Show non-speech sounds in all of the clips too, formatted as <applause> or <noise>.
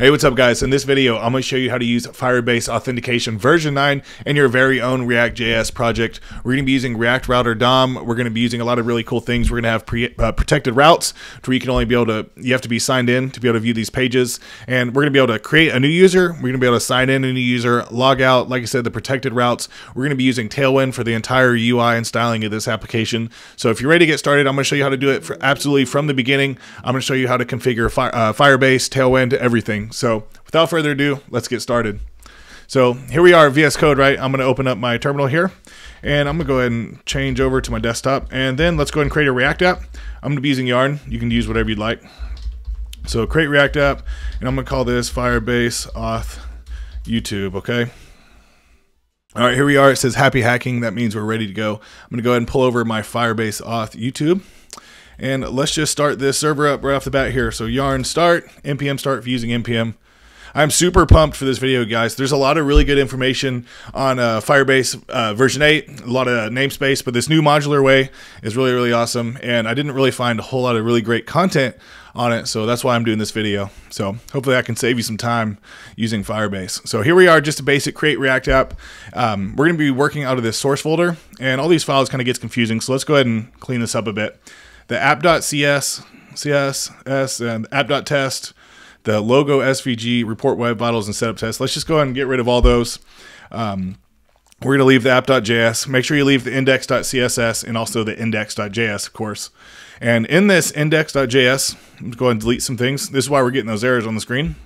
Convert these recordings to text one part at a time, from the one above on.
Hey, what's up guys? In this video, I'm going to show you how to use Firebase Authentication version 9 in your very own React.js project. We're going to be using React Router DOM. We're going to be using a lot of really cool things. We're going to have pre uh, protected routes where you can only be able to, you have to be signed in to be able to view these pages. And we're going to be able to create a new user. We're going to be able to sign in a new user, log out, like I said, the protected routes. We're going to be using Tailwind for the entire UI and styling of this application. So if you're ready to get started, I'm going to show you how to do it for absolutely from the beginning. I'm going to show you how to configure uh, Firebase, Tailwind, everything. So without further ado, let's get started. So here we are, VS Code, right? I'm going to open up my terminal here, and I'm going to go ahead and change over to my desktop. And then let's go ahead and create a React app. I'm going to be using Yarn. You can use whatever you'd like. So create React app, and I'm going to call this Firebase Auth YouTube, okay? All right, here we are. It says happy hacking. That means we're ready to go. I'm going to go ahead and pull over my Firebase Auth YouTube. And let's just start this server up right off the bat here. So yarn start, npm start you're using npm. I'm super pumped for this video, guys. There's a lot of really good information on uh, Firebase uh, version 8, a lot of namespace, but this new modular way is really, really awesome. And I didn't really find a whole lot of really great content on it, so that's why I'm doing this video. So hopefully I can save you some time using Firebase. So here we are, just a basic create React app. Um, we're going to be working out of this source folder, and all these files kind of gets confusing, so let's go ahead and clean this up a bit. The app.cs, CSS, and app.test, the logo SVG, report web vitals, and setup test. Let's just go ahead and get rid of all those. Um, we're going to leave the app.js. Make sure you leave the index.css and also the index.js, of course. And in this index.js, I'm go ahead and delete some things. This is why we're getting those errors on the screen.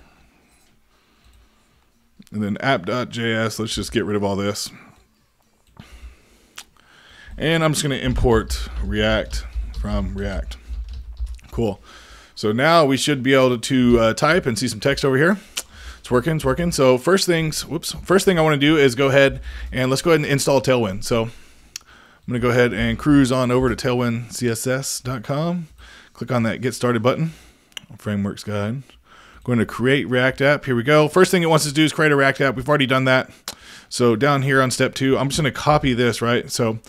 And then app.js, let's just get rid of all this. And I'm just going to import React from React. Cool. So now we should be able to uh, type and see some text over here. It's working, it's working. So first things, whoops, first thing I want to do is go ahead and let's go ahead and install Tailwind. So I'm going to go ahead and cruise on over to tailwindcss.com. Click on that get started button, frameworks guide. Going to create React app. Here we go. First thing it wants us to do is create a React app. We've already done that. So down here on step two, I'm just going to copy this, right? So,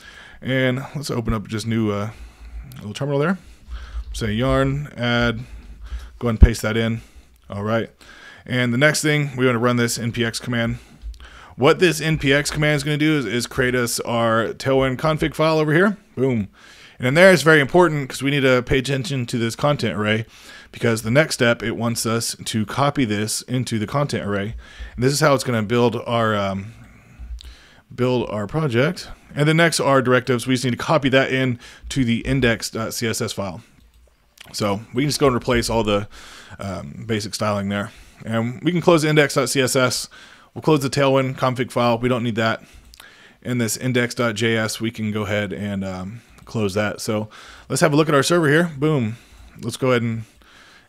and let's open up just new uh, little terminal there say yarn add, go ahead and paste that in. All right. And the next thing, we want to run this npx command. What this npx command is going to do is, is create us our tailwind config file over here. Boom. And in there is very important because we need to pay attention to this content array because the next step, it wants us to copy this into the content array. And this is how it's going to build our um, build our project. And then next are directives. We just need to copy that in to the index.css file. So we can just go and replace all the um, basic styling there. And we can close index.css. We'll close the Tailwind config file. We don't need that. In this index.js, we can go ahead and um, close that. So let's have a look at our server here. Boom. Let's go ahead and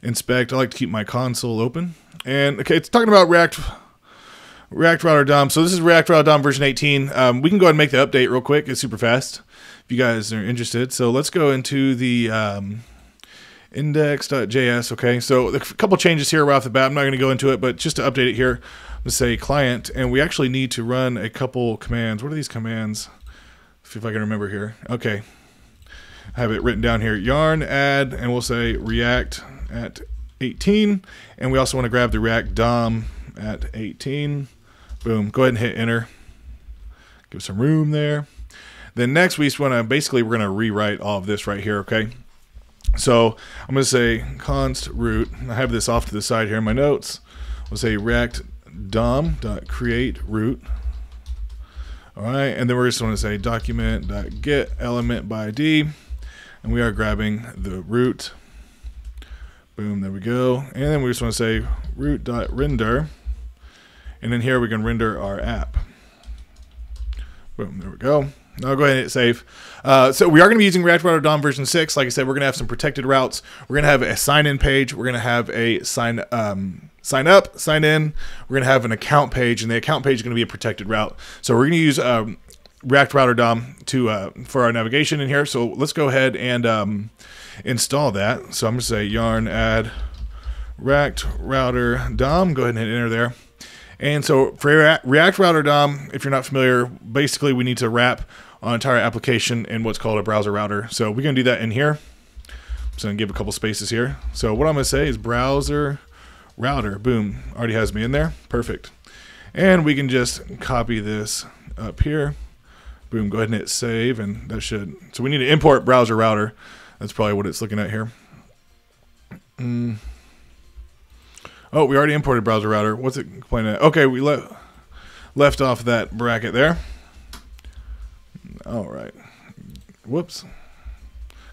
inspect. I like to keep my console open. And okay, it's talking about React React Router DOM. So this is React Router DOM version 18. Um, we can go ahead and make the update real quick. It's super fast if you guys are interested. So let's go into the um, index.js. Okay, so a couple changes here right off the bat. I'm not going to go into it, but just to update it here, let's say client, and we actually need to run a couple commands. What are these commands? See if I can remember here. Okay, I have it written down here. Yarn add, and we'll say React at 18, and we also want to grab the React DOM at 18. Boom. Go ahead and hit enter. Give some room there. Then next we just want to basically we're going to rewrite all of this right here. Okay. So I'm going to say const root. I have this off to the side here in my notes. We'll say react dom dot create root. All right, and then we're just going to say document dot get element by ID, and we are grabbing the root. Boom, there we go. And then we just want to say root dot render, and then here we can render our app. Boom, there we go. I'll go ahead and hit save. Uh, so we are going to be using React Router DOM version 6. Like I said, we're going to have some protected routes. We're going to have a sign-in page. We're going to have a sign um, sign up, sign in. We're going to have an account page, and the account page is going to be a protected route. So we're going to use um, React Router DOM to uh, for our navigation in here. So let's go ahead and um, install that. So I'm going to say yarn add React Router DOM. Go ahead and hit enter there. And so for React Router DOM, if you're not familiar, basically we need to wrap an entire application in what's called a browser router. So we're going to do that in here. So I'm going to give a couple spaces here. So what I'm going to say is browser router. Boom, already has me in there. Perfect. And we can just copy this up here. Boom, go ahead and hit save, and that should. So we need to import browser router. That's probably what it's looking at here. Mm. Oh, we already imported browser router. What's it complaining? at? Okay, we le left off that bracket there. All right. Whoops.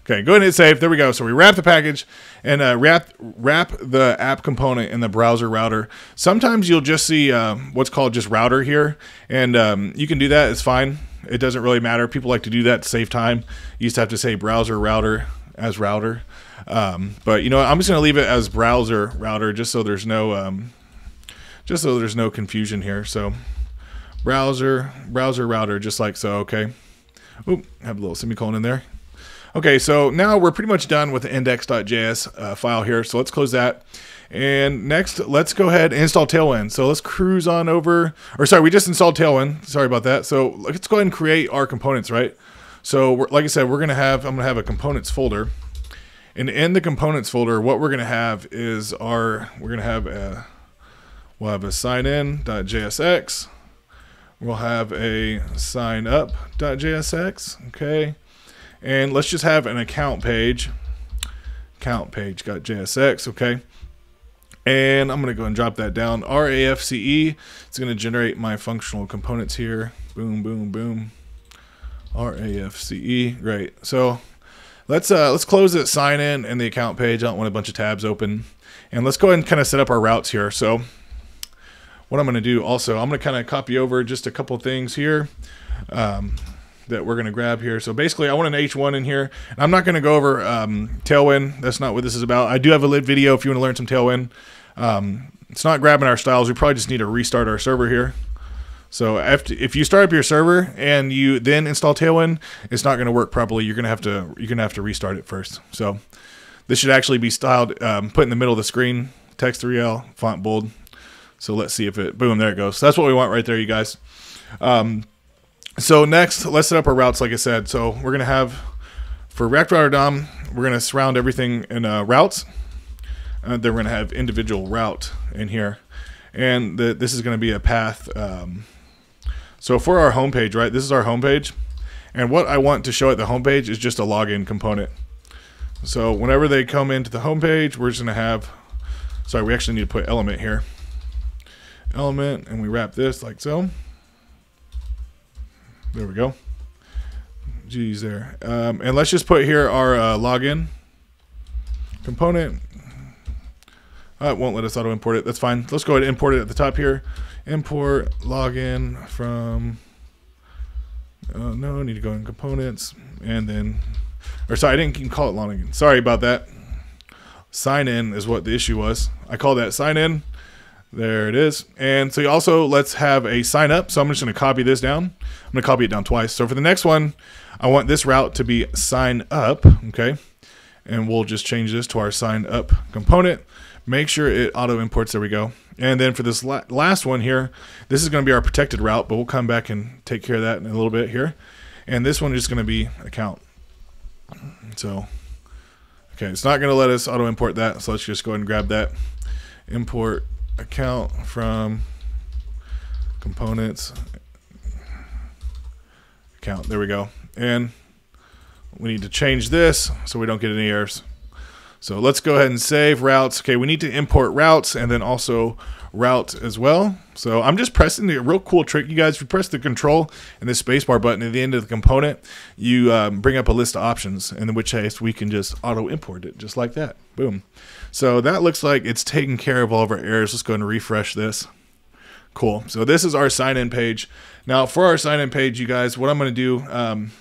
Okay, go ahead and hit save. There we go. So we wrap the package and uh, wrap wrap the app component in the browser router. Sometimes you'll just see uh, what's called just router here, and um, you can do that. It's fine. It doesn't really matter. People like to do that to save time. You to have to say browser router as router, um, but you know? I'm just going to leave it as browser router just so there's no um, just so there's no confusion here. So browser browser router just like so. Okay. Oop, have a little semicolon in there. Okay, so now we're pretty much done with the index.js uh, file here. So let's close that. And next, let's go ahead and install Tailwind. So let's cruise on over, or sorry, we just installed Tailwind. Sorry about that. So let's go ahead and create our components, right? So like I said, we're gonna have, I'm gonna have a components folder. And in the components folder, what we're gonna have is our, we're gonna have a, we'll have a sign in.jsx. We'll have a sign up.jsx, okay? And let's just have an account page. Account page got JSX, okay. And I'm going to go and drop that down. RAFCE, it's going to generate my functional components here. Boom, boom, boom. RAFCE, great. So let's uh, let's close it, sign in, and the account page. I don't want a bunch of tabs open. And let's go ahead and kind of set up our routes here. So what I'm going to do also, I'm going to kind of copy over just a couple things here. Um, that we're going to grab here. So basically, I want an H1 in here. And I'm not going to go over um, Tailwind. That's not what this is about. I do have a lit video if you want to learn some Tailwind. Um, it's not grabbing our styles. We probably just need to restart our server here. So if you start up your server and you then install Tailwind, it's not going to work properly. You're going to have to you're going to have to restart it first. So this should actually be styled um, put in the middle of the screen. Text 3L font bold. So let's see if it boom there it goes. So that's what we want right there, you guys. Um, so next, let's set up our routes, like I said. So we're going to have, for React Router DOM, we're going to surround everything in uh, routes. Uh, then we're going to have individual route in here. And the, this is going to be a path. Um, so for our homepage, right, this is our homepage. And what I want to show at the homepage is just a login component. So whenever they come into the homepage, we're just to have, sorry, we actually need to put element here. Element, and we wrap this like so. There we go. Geez, there. Um, and let's just put here our uh, login component. Uh, it won't let us auto import it. That's fine. Let's go ahead and import it at the top here. Import login from. Uh, no, I need to go in components and then, or sorry, I didn't even call it login. Sorry about that. Sign in is what the issue was. I call that sign in. There it is. And so also let's have a sign up. So I'm just going to copy this down. I'm going to copy it down twice. So for the next one, I want this route to be sign up. Okay. And we'll just change this to our sign up component. Make sure it auto imports. There we go. And then for this la last one here, this is going to be our protected route, but we'll come back and take care of that in a little bit here. And this one is going to be account. So, okay, it's not going to let us auto import that. So let's just go ahead and grab that. Import account from components account. There we go. And we need to change this so we don't get any errors. So let's go ahead and save routes. Okay, we need to import routes and then also route as well. So I'm just pressing the real cool trick, you guys. If you press the control and the spacebar button at the end of the component, you um, bring up a list of options, in which case we can just auto import it just like that. Boom. So that looks like it's taking care of all of our errors. Let's go and refresh this. Cool. So this is our sign in page. Now for our sign in page, you guys, what I'm going to do, um,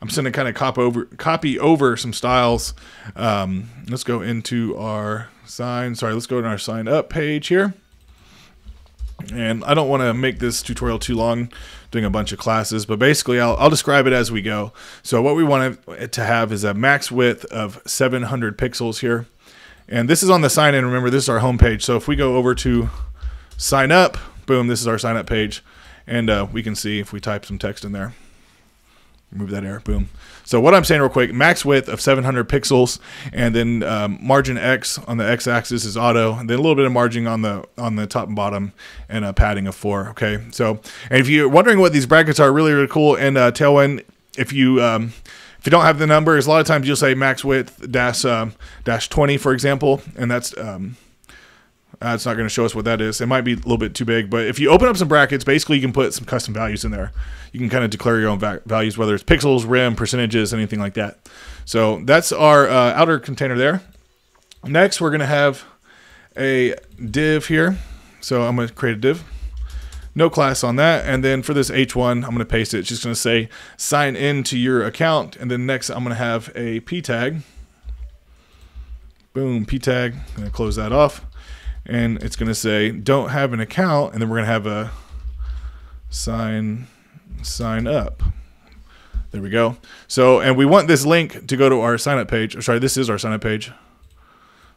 I'm just to kind of copy over, copy over some styles. Um, let's go into our sign. Sorry, let's go to our sign up page here. And I don't want to make this tutorial too long doing a bunch of classes, but basically I'll, I'll describe it as we go. So what we want to have is a max width of 700 pixels here. And this is on the sign in. Remember, this is our homepage. So if we go over to sign up, boom, this is our sign up page. And uh, we can see if we type some text in there. Remove that error. Boom. So what I'm saying real quick, max width of 700 pixels, and then um, margin X on the X-axis is auto, and then a little bit of margin on the on the top and bottom, and a padding of four. Okay. So, and if you're wondering what these brackets are, really really cool. And uh, Tailwind, if you um, if you don't have the numbers, a lot of times you'll say max width dash um, dash 20, for example, and that's um, uh, it's not going to show us what that is. It might be a little bit too big, but if you open up some brackets, basically you can put some custom values in there. You can kind of declare your own va- values, whether it's pixels, rem, percentages, anything like that. So that's our uh, outer container there. Next, we're going to have a div here. So I'm going to create a div. No class on that. And then for this H1, I'm going to paste it. It's just going to say sign in to your account. And then next, I'm going to have a p tag. Boom, p tag. I'm going to close that off and it's going to say don't have an account and then we're going to have a sign sign up. There we go. So and we want this link to go to our sign up page. Sorry this is our sign up page.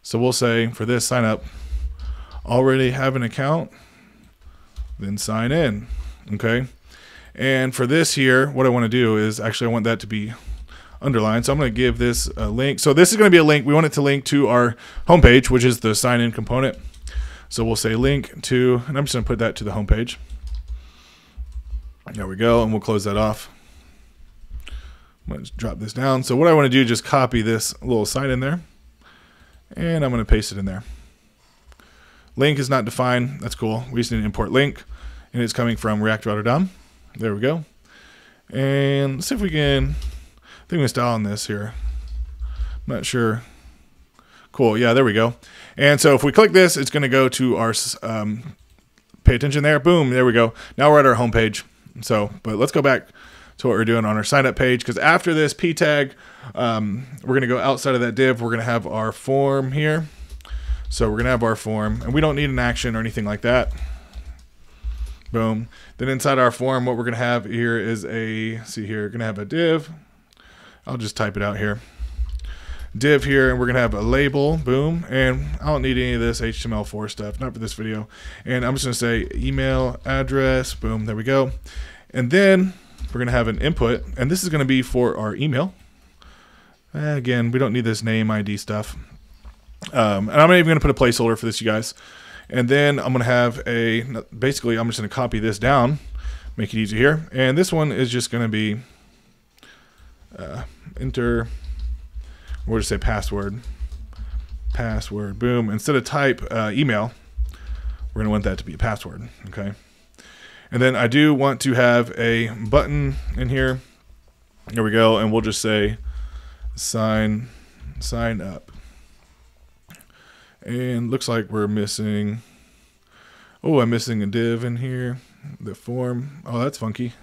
So we'll say for this sign up. Already have an account? Then sign in. Okay. And for this here what I want to do is actually I want that to be underlined. So I'm going to give this a link. So this is going to be a link we want it to link to our homepage which is the sign in component. So we'll say link to, and I'm just going to put that to the home page. There we go, and we'll close that off. I'm going to drop this down. So what I want to do is just copy this little sign in there, and I'm going to paste it in there. Link is not defined. That's cool. We just need to import link, and it's coming from React Router DOM. There we go. And let's see if we can, I think we can style on this here. I'm not sure. Cool. Yeah, there we go. And so if we click this, it's going to go to our, um, pay attention there. Boom. There we go. Now we're at our home page. So, but let's go back to what we're doing on our sign up page. Because after this p tag, um, we're going to go outside of that div. We're going to have our form here. So we're going to have our form. And we don't need an action or anything like that. Boom. Then inside our form, what we're going to have here is a, see here, going to have a div. I'll just type it out here div here and we're gonna have a label boom and I don't need any of this HTML4 stuff not for this video. And I'm just gonna say email address boom there we go. And then we're gonna have an input and this is gonna be for our email. Again we don't need this name ID stuff. Um, and I'm not even gonna put a placeholder for this you guys. And then I'm gonna have a basically I'm just gonna copy this down make it easy here. And this one is just gonna be uh, enter we'll just say password. Password. Boom. Instead of type uh, email, we're going to want that to be a password. Okay. And then I do want to have a button in here. There we go. And we'll just say sign sign up. And looks like we're missing. Oh, I'm missing a div in here. The form. Oh, that's funky.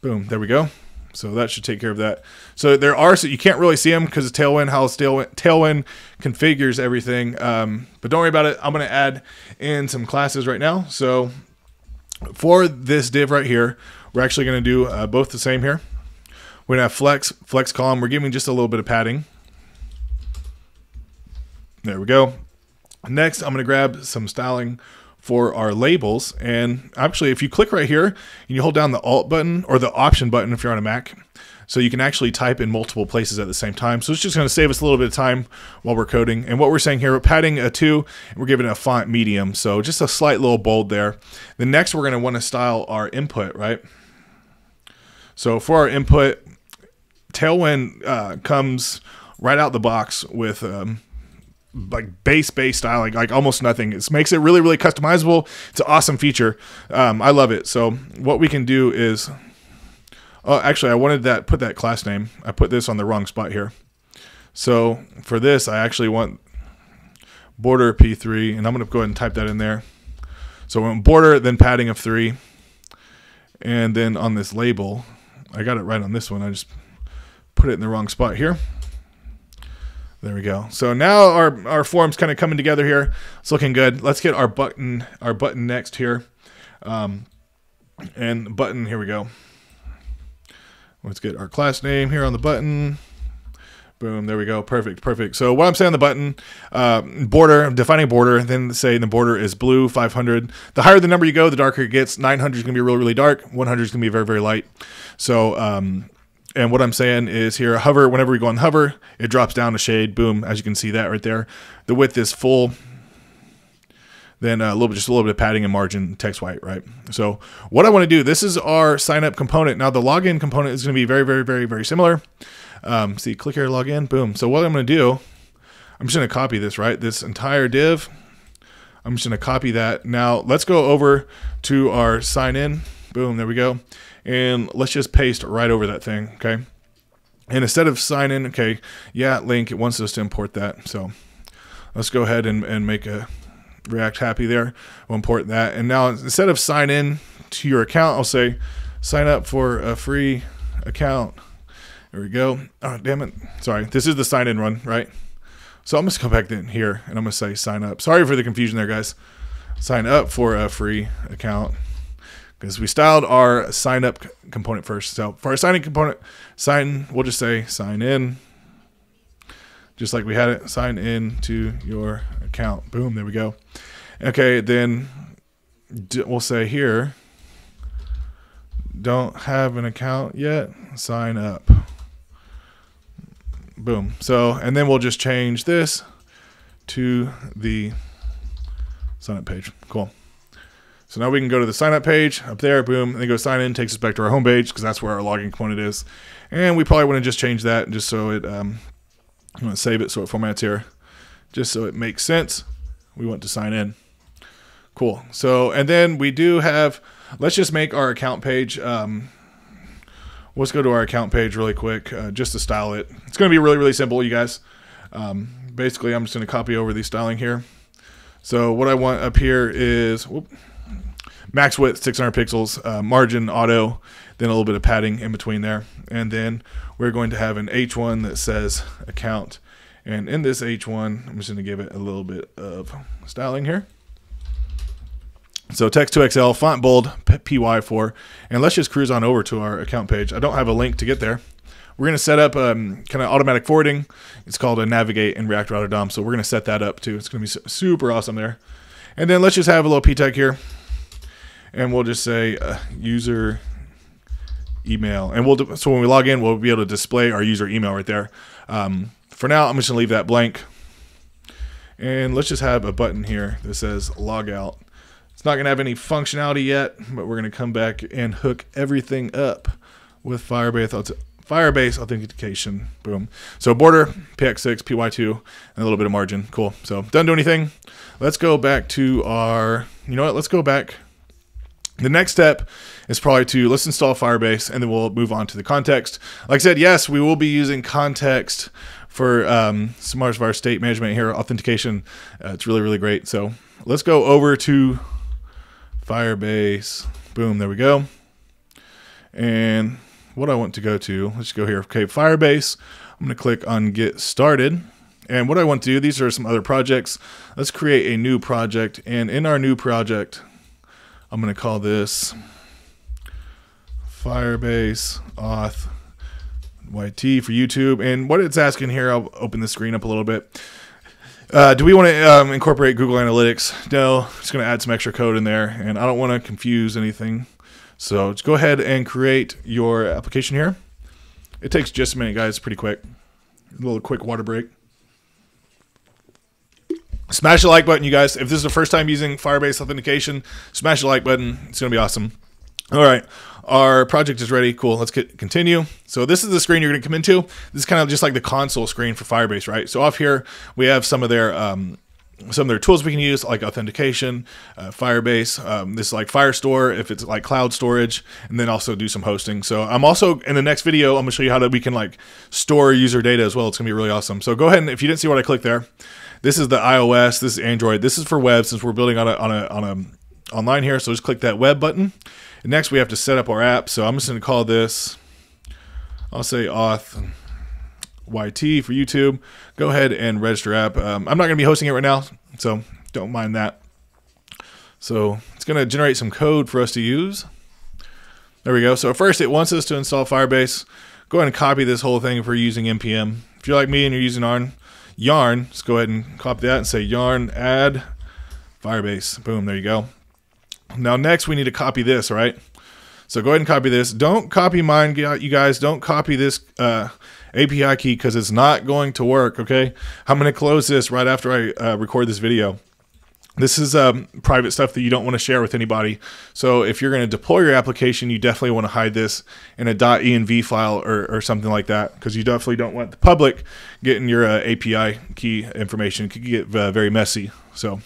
Boom. There we go. So that should take care of that. So there are so you can't really see them because Tailwind how Tailwind, Tailwind configures everything. Um, but don't worry about it. I'm going to add in some classes right now. So for this div right here, we're actually going to do uh, both the same here. We're going to have flex flex column. We're giving just a little bit of padding. There we go. Next, I'm going to grab some styling for our labels. And actually, if you click right here and you hold down the Alt button or the Option button if you're on a Mac, so you can actually type in multiple places at the same time. So it's just going to save us a little bit of time while we're coding. And what we're saying here, we're padding a 2, and we're giving it a font medium. So just a slight little bold there. The next, we're going to want to style our input, right? So for our input, Tailwind uh, comes right out the box with um, like base base styling, like, almost nothing. It makes it really really customizable. It's an awesome feature. Um, i love it. So what we can do is oh actually i wanted that put that class name. I put this on the wrong spot here. So for this i actually want border p3 and i'm going to go ahead and type that in there. So want border then padding of three and then on this label i got it right on this one. I just put it in the wrong spot here there we go. So now our, our form's kind of coming together here. It's looking good. Let's get our button our button next here. Um, and button, here we go. Let's get our class name here on the button. Boom, there we go. Perfect, perfect. So what I'm saying on the button, uh, border, defining border, then say the border is blue, 500. The higher the number you go, the darker it gets. 900 is going to be really, really dark. 100 is going to be very, very light. So, um, and what I'm saying is here, hover, whenever we go on hover, it drops down a shade. Boom, as you can see that right there. The width is full. Then a little bit, just a little bit of padding and margin, text white, right? So what I want to do, this is our sign up component. Now the login component is going to be very, very, very, very similar. Um, see, click here, login, boom. So what I'm going to do, I'm just going to copy this, right? This entire div. I'm just going to copy that. Now let's go over to our sign in. Boom, there we go. And let's just paste right over that thing, okay? And instead of sign in, okay, yeah, link, it wants us to import that. So let's go ahead and, and make a React happy there. We'll import that. And now instead of sign in to your account, I'll say sign up for a free account. There we go. Oh, damn it. Sorry. This is the sign in run, right? So I'm just going to go back in here and I'm going to say sign up. Sorry for the confusion there, guys. Sign up for a free account because we styled our sign up component first. So for our signing component, sign, we'll just say sign in, just like we had it, sign in to your account. Boom, there we go. Okay, then we'll say here, don't have an account yet, sign up. Boom. So, and then we'll just change this to the sign up page. Cool. So now we can go to the sign up page up there, boom, and then go sign in, takes us back to our home page because that's where our login component is. And we probably want to just change that just so it, um, I'm going to save it so it formats here, just so it makes sense. We want to sign in. Cool. So, and then we do have, let's just make our account page. Um, let's go to our account page really quick uh, just to style it. It's going to be really, really simple, you guys. Um, basically, I'm just going to copy over the styling here. So what I want up here is, whoop, max width 600 pixels, uh, margin auto, then a little bit of padding in between there. And then we're going to have an H1 that says account. And in this H1, I'm just going to give it a little bit of styling here. So text to XL, font bold, PY4, and let's just cruise on over to our account page. I don't have a link to get there. We're going to set up um, kind of automatic forwarding. It's called a navigate in React Router DOM. So we're going to set that up too. It's going to be super awesome there. And then let's just have a little p tag here and we'll just say uh, user email, and we'll so when we log in, we'll be able to display our user email right there. Um, for now, I'm just gonna leave that blank, and let's just have a button here that says log out. It's not gonna have any functionality yet, but we're gonna come back and hook everything up with Firebase Firebase authentication. Boom. So border, PX6, PY2, and a little bit of margin. Cool. So doesn't do anything. Let's go back to our, you know what? Let's go back the next step is probably to let's install Firebase and then we'll move on to the context. Like I said, yes, we will be using context for um, some of our state management here, authentication. Uh, it's really, really great. So let's go over to Firebase. Boom, there we go. And what I want to go to, let's go here. Okay, Firebase. I'm going to click on Get Started. And what I want to do, these are some other projects. Let's create a new project. And in our new project, I'm going to call this Firebase auth YT for YouTube. And what it's asking here, I'll open the screen up a little bit. Uh, do we want to um, incorporate Google Analytics? No, it's going to add some extra code in there, and I don't want to confuse anything. So let's go ahead and create your application here. It takes just a minute, guys. Pretty quick. A little quick water break. Smash the like button, you guys. If this is the first time using Firebase authentication, smash the like button. It's going to be awesome. All right, our project is ready. Cool. Let's get, continue. So this is the screen you're going to come into. This is kind of just like the console screen for Firebase, right? So off here we have some of their um, some of their tools we can use, like authentication, uh, Firebase. Um, this is like Firestore if it's like cloud storage, and then also do some hosting. So I'm also in the next video, I'm gonna show you how that we can like store user data as well. It's gonna be really awesome. So go ahead and if you didn't see what I clicked there, this is the iOS, this is Android, this is for web since we're building on a on a on a online here. So just click that web button. And next we have to set up our app. So I'm just gonna call this. I'll say auth YT for YouTube. Go ahead and register app. Um, I'm not going to be hosting it right now, so don't mind that. So it's going to generate some code for us to use. There we go. So first it wants us to install Firebase. Go ahead and copy this whole thing if we're using npm. If you're like me and you're using yarn, yarn, Let's go ahead and copy that and say yarn add Firebase. Boom, there you go. Now next we need to copy this, right? So go ahead and copy this. Don't copy mine, you guys. Don't copy this uh, API key because it's not going to work, okay? I'm going to close this right after I uh, record this video. This is um, private stuff that you don't want to share with anybody. So if you're going to deploy your application, you definitely want to hide this in a .env file or, or something like that because you definitely don't want the public getting your uh, API key information. It could get uh, very messy. So,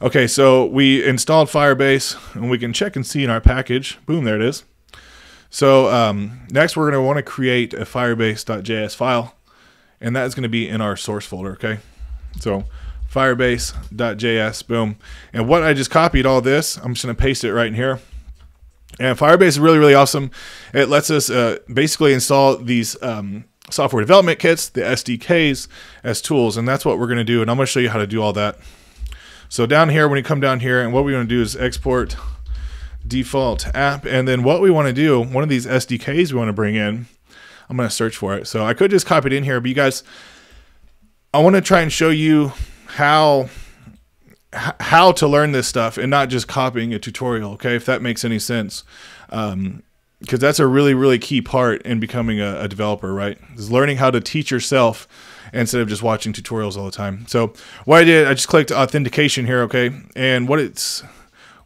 okay, so we installed Firebase and we can check and see in our package. Boom, there it is. So um, next we're going to want to create a firebase.js file and that is going to be in our source folder, okay? So firebase.js, boom. And what I just copied all this, I'm just going to paste it right in here. And Firebase is really, really awesome. It lets us uh, basically install these um, software development kits, the SDKs, as tools. And that's what we're going to do. And I'm going to show you how to do all that. So down here, when you come down here, and what we want to do is export default app. And then what we want to do, one of these SDKs we want to bring in, I'm going to search for it. So I could just copy it in here, but you guys, I want to try and show you how how to learn this stuff and not just copying a tutorial okay if that makes any sense. Um because um, that's a really really key part in becoming a, a developer right? Is learning how to teach yourself instead of just watching tutorials all the time. So what i did i just clicked authentication here okay? And what it's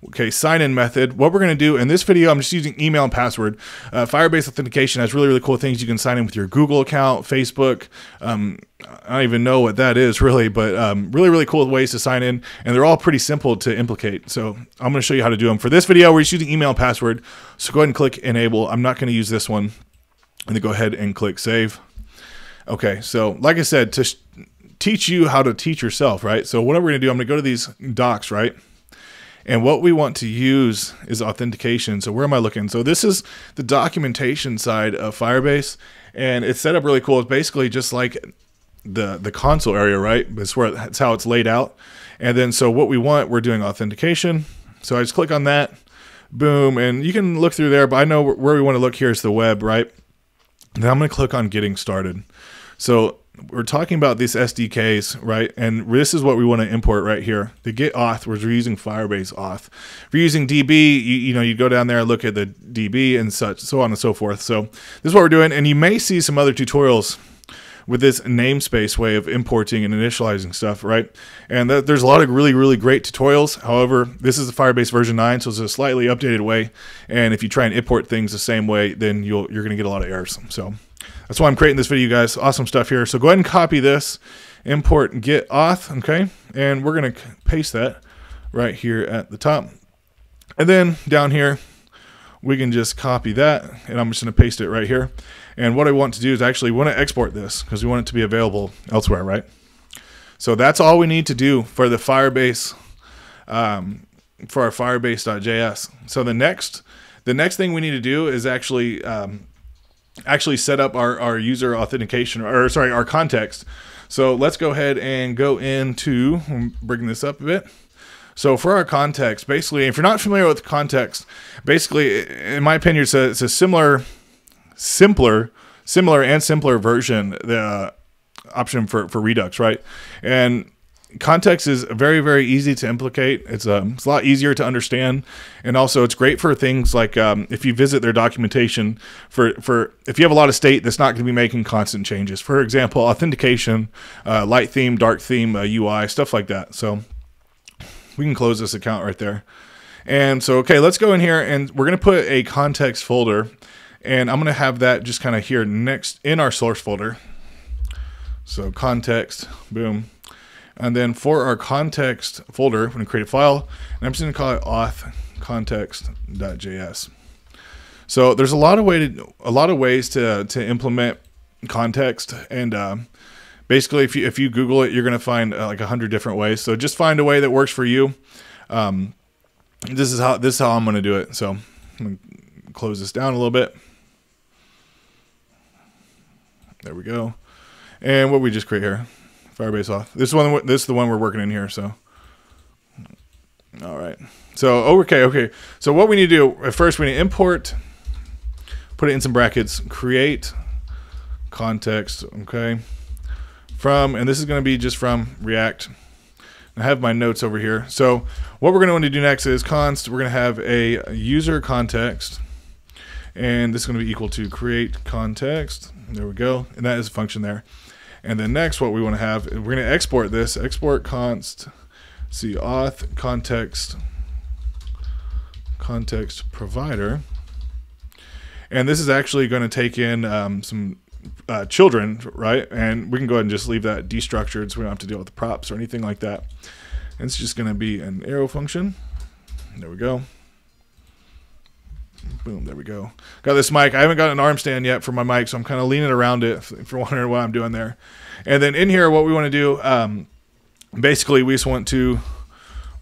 Okay, sign in method. What we're going to do in this video, I'm just using email and password. Uh, Firebase authentication has really, really cool things. You can sign in with your Google account, Facebook. Um, I don't even know what that is <laughs> really, but um, really, really cool ways to sign in. And they're all pretty simple to implicate. So I'm going to show you how to do them. For this video, we're just using email and password. So go ahead and click enable. I'm not going to use this one. And then go ahead and click save. Okay, so like I said, to teach you how to teach yourself, right? So what we're going to do, I'm going to go to these docs, right? And what we want to use is authentication. So where am I looking? So this is the documentation side of Firebase, and it's set up really cool. It's basically just like the the console area, right? That's where that's how it's laid out. And then so what we want, we're doing authentication. So I just click on that, boom, and you can look through there. But I know where we want to look here is the web, right? Then I'm going to click on getting started. So we're talking about these SDKs, right? And this is what we want to import right here. The get auth, we're using Firebase auth. If you're using DB, you, you know, you go down there and look at the DB and such, so on and so forth. So this is what we're doing. And you may see some other tutorials with this namespace way of importing and initializing stuff, right? And th there's a lot of really, really great tutorials. However, this is the Firebase version 9, so it's a slightly updated way. And if you try and import things the same way, then you'll, you're going to get a lot of errors. So that's why I'm creating this video, guys. Awesome stuff here. So go ahead and copy this, import get auth, okay? And we're going to paste that right here at the top. And then down here, we can just copy that, and I'm just to paste it right here. And what I want to do is actually want to export this because we want it to be available elsewhere, right? So that's all we need to do for the Firebase, um, for our Firebase.js. So the next, the next thing we need to do is actually um, actually set up our, our user authentication or sorry our context. So let's go ahead and go into I'm bringing this up a bit. So for our context basically if you're not familiar with context basically in my opinion it's a, it's a similar simpler similar and simpler version the uh, option for for redux right? And context is very very easy to implicate. It's, um, it's a lot easier to understand. And also it's great for things like um, if you visit their documentation for for if you have a lot of state that's not going to be making constant changes. For example authentication uh, light theme dark theme uh, ui stuff like that. So we can close this account right there. And so okay let's go in here and we're going to put a context folder. And i'm going to have that just kind of here next in our source folder. So context boom and then for our context folder, I'm going to create a file, and I'm just going to call it auth context.js. So there's a lot of way to a lot of ways to to implement context, and uh, basically, if you if you Google it, you're going to find uh, like a hundred different ways. So just find a way that works for you. Um, this is how this is how I'm going to do it. So I'm going to close this down a little bit. There we go. And what we just create here. Firebase auth. This is one. This is the one we're working in here. So, all right. So oh, okay, okay. So what we need to do at first, we need to import, put it in some brackets, create context. Okay. from, and this is going to be just from React. I have my notes over here. So what we're going to want to do next is const. We're going to have a user context, and this is going to be equal to create context. There we go, and that is a function there. And then next, what we want to have, we're going to export this. Export const, see auth context, context provider. And this is actually going to take in um, some uh, children, right? And we can go ahead and just leave that destructured so we don't have to deal with the props or anything like that. And it's just going to be an arrow function. There we go. Boom, there we go. Got this mic. I haven't got an arm stand yet for my mic, so I'm kind of leaning around it <laughs> if you're wondering what I'm doing there. And then in here, what we want to do, um, basically, we just want to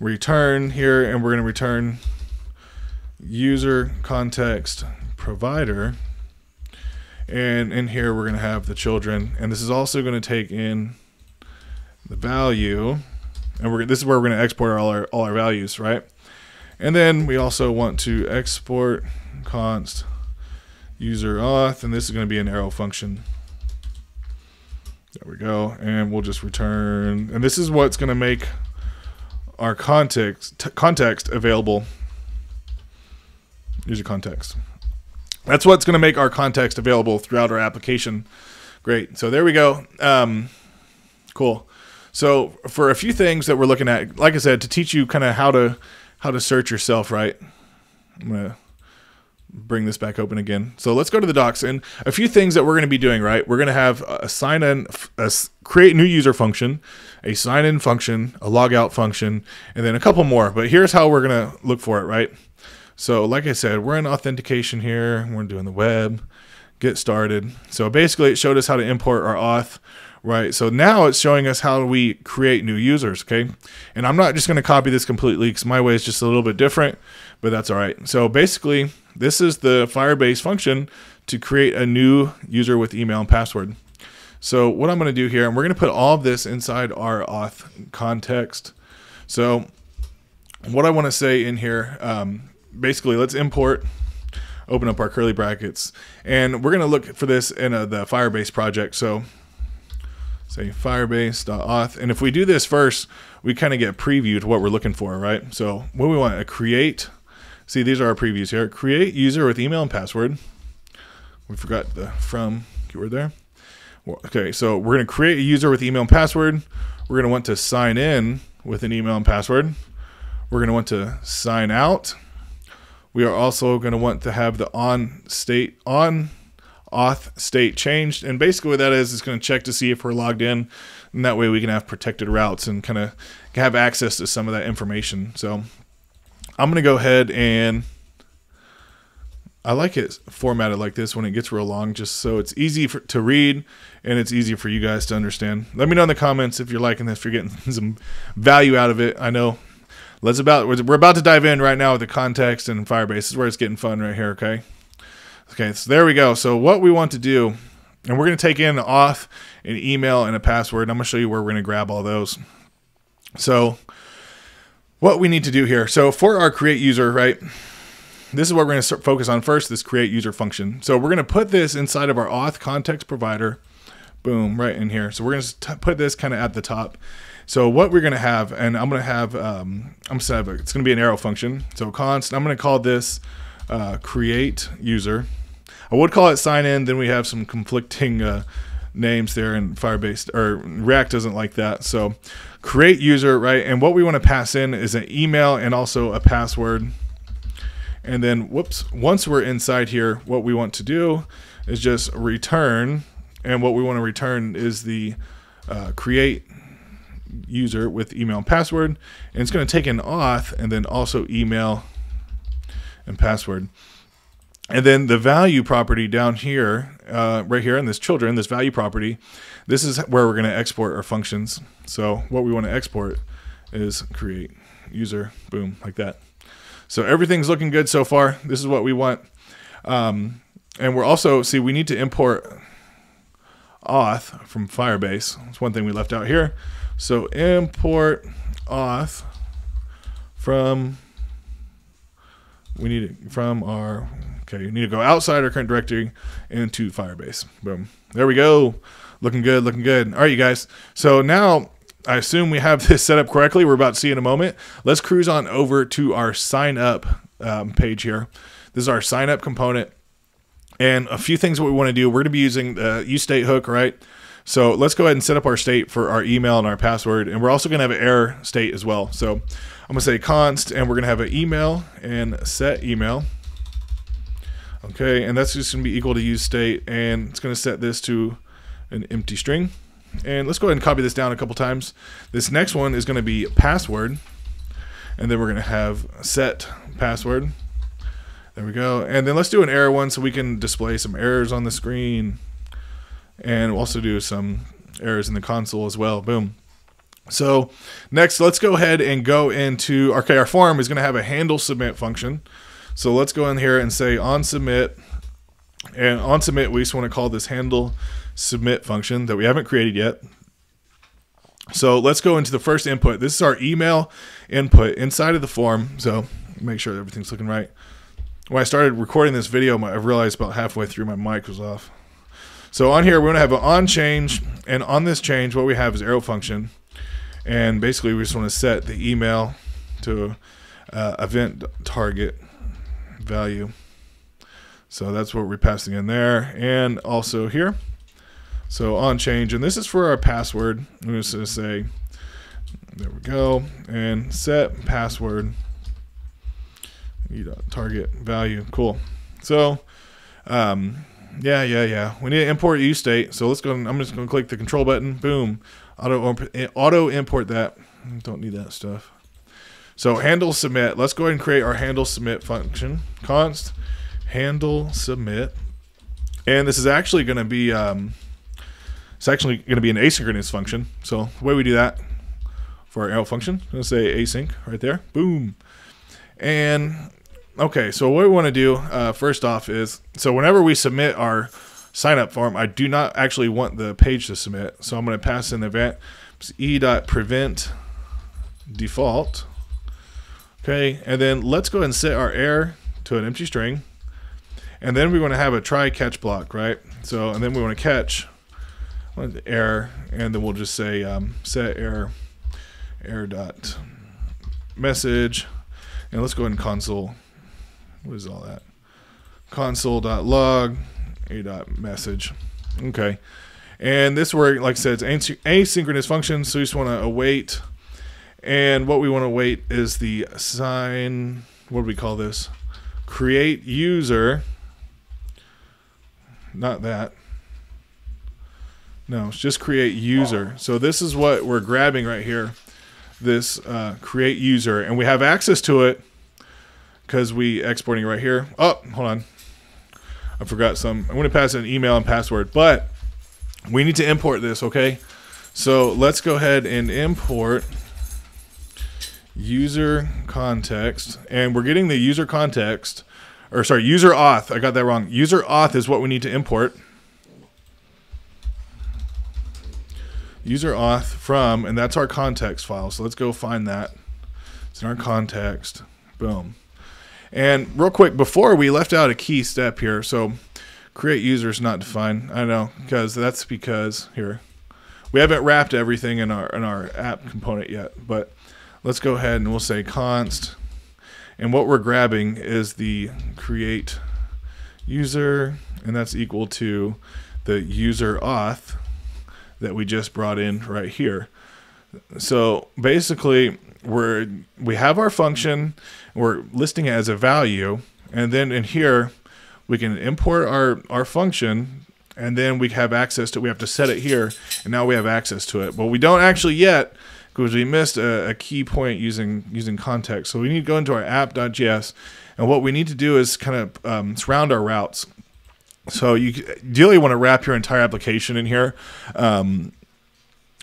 return here, and we're going to return user context provider and in here, we're going to have the children. And this is also going to take in the value. And we're, this is where we're going to export all our, all our values, right? And then we also want to export const user auth. And this is going to be an arrow function. There we go. And we'll just return. And this is what's going to make our context context available. User context. That's what's going to make our context available throughout our application. Great. So there we go. Um, cool. So for a few things that we're looking at, like I said, to teach you kind of how to how to search yourself, right? I'm gonna bring this back open again. So let's go to the docs and a few things that we're going to be doing, right? We're going to have a sign in, a create new user function, a sign in function, a logout function, and then a couple more. But here's how we're going to look for it, right? So like I said, we're in authentication here. We're doing the web, get started. So basically it showed us how to import our auth, right? So now it's showing us how we create new users, okay? And I'm not just gonna copy this completely because my way is just a little bit different, but that's all right. So basically this is the Firebase function to create a new user with email and password. So what I'm going to do here, and we're going to put all of this inside our auth context. So what I want to say in here, um, basically let's import open up our curly brackets and we're going to look for this in a, the firebase project so say firebase.auth and if we do this first we kind of get previewed what we're looking for right? So what we want to create see these are our previews here. Create user with email and password. We forgot the from keyword there. Okay so we're going to create a user with email and password. We're going to want to sign in with an email and password. We're going to want to sign out. We are also going to want to have the on state on auth state changed. And basically what that is, is going to check to see if we're logged in. And that way we can have protected routes and kind of have access to some of that information. So I'm going to go ahead and I like it formatted like this when it gets real long, just so it's easy for, to read and it's easy for you guys to understand. Let me know in the comments if you're liking this, if you're getting <laughs> some value out of it. I know let's about we're about to dive in right now with the context and Firebase. This is where it's getting fun right here. Okay. Okay. So there we go. So what we want to do, and we're going to take in auth, an email, and a password. I'm going to show you where we're going to grab all those. So what we need to do here. So for our create user, right? This is what we're going to focus on first, this create user function. So we're going to put this inside of our auth context provider. Boom, right in here. So we're going to put this kind of at the top. So what we're going to have, and I'm going to have, um, I'm going to have, a, it's going to be an arrow function. So const, I'm going to call this uh, create user. I would call it sign in. Then we have some conflicting uh, names there in Firebase or React doesn't like that. So create user, right? And what we want to pass in is an email and also a password. And then, whoops, once we're inside here, what we want to do is just return. And what we want to return is the uh, create user with email and password. And it's going to take an auth and then also email and password. And then the value property down here, uh, right here in this children, this value property, this is where we're going to export our functions. So what we want to export is create user, boom, like that. So everything's looking good so far. This is what we want. Um, and we're also, see, we need to import auth from Firebase. That's one thing we left out here. So import auth from we need it from our Okay, you need to go outside our current directory into Firebase. Boom. There we go. Looking good, looking good. All right, you guys. So now I assume we have <laughs> this set up correctly. We're about to see in a moment. Let's cruise on over to our sign up um, page here. This is our sign up component. And a few things that we want to do. We're going to be using the useState hook, right? So let's go ahead and set up our state for our email and our password. And we're also going to have an error state as well. So I'm going to say const, and we're going to have an email and set email. Okay, and that's just going to be equal to use state, and it's going to set this to an empty string. And let's go ahead and copy this down a couple times. This next one is going to be password, and then we're going to have set password. There we go. And then let's do an error one so we can display some errors on the screen. And we'll also do some errors in the console as well. Boom. So next, let's go ahead and go into, okay, our form is going to have a handle submit function. So let's go in here and say on submit. And on submit, we just want to call this handle submit function that we haven't created yet. So let's go into the first input. This is our email input inside of the form. So make sure everything's looking right. When I started recording this video, I realized about halfway through my mic was off. So on here, we're going to have an on change. And on this change, what we have is arrow function. And basically, we just want to set the email to uh, event target value. So that's what we're passing in there. And also here. So on change, and this is for our password. I'm just to say, there we go, and set password target value. Cool. So, um, yeah, yeah, yeah. We need to import useState. So let's go. I'm just going to click the control button. Boom. Auto auto import that. Don't need that stuff. So handle submit. Let's go ahead and create our handle submit function. Const handle submit. And this is actually going to be um, it's actually going to be an asynchronous function. So the way we do that for our arrow function, I'm going to say async right there. Boom. And okay, so what we want to do uh, first off is, so whenever we submit our sign up form, I do not actually want the page to submit. So I'm going to pass an event e.prevent default. Okay, and then let's go ahead and set our error to an empty string. And then we want to have a try catch block, right? So, and then we want to catch error, and then we'll just say um, set error error dot message, and let's go ahead and console. What is all that? Console dot log a dot message. Okay, and this where, like I said, it's asynchronous function, so we just want to await. And what we want to wait is the sign. What do we call this? Create user. Not that no, it's just create user. So this is what we're grabbing right here, this uh, create user, and we have access to it because we exporting right here. Oh, hold on. I forgot some. I'm going to pass an email and password, but we need to import this, okay? So let's go ahead and import user context, and we're getting the user context, or sorry, user auth. I got that wrong. User auth is what we need to import. user auth from, and that's our context file. So let's go find that. It's in our context. Boom. And real quick, before we left out a key step here. So create users not defined. I know because that's because here we haven't wrapped everything in our in our app component yet. But let's go ahead and we'll say const. And what we're grabbing is the create user, and that's equal to the user auth that we just brought in right here. So basically, we're we have our function, we're listing it as a value, and then in here we can import our our function, and then we have access to. We have to set it here, and now we have access to it. But we don't actually yet because we missed a, a key point using using context. So we need to go into our app.js, and what we need to do is kind of um, surround our routes. So you ideally want to wrap your entire application in here. Um,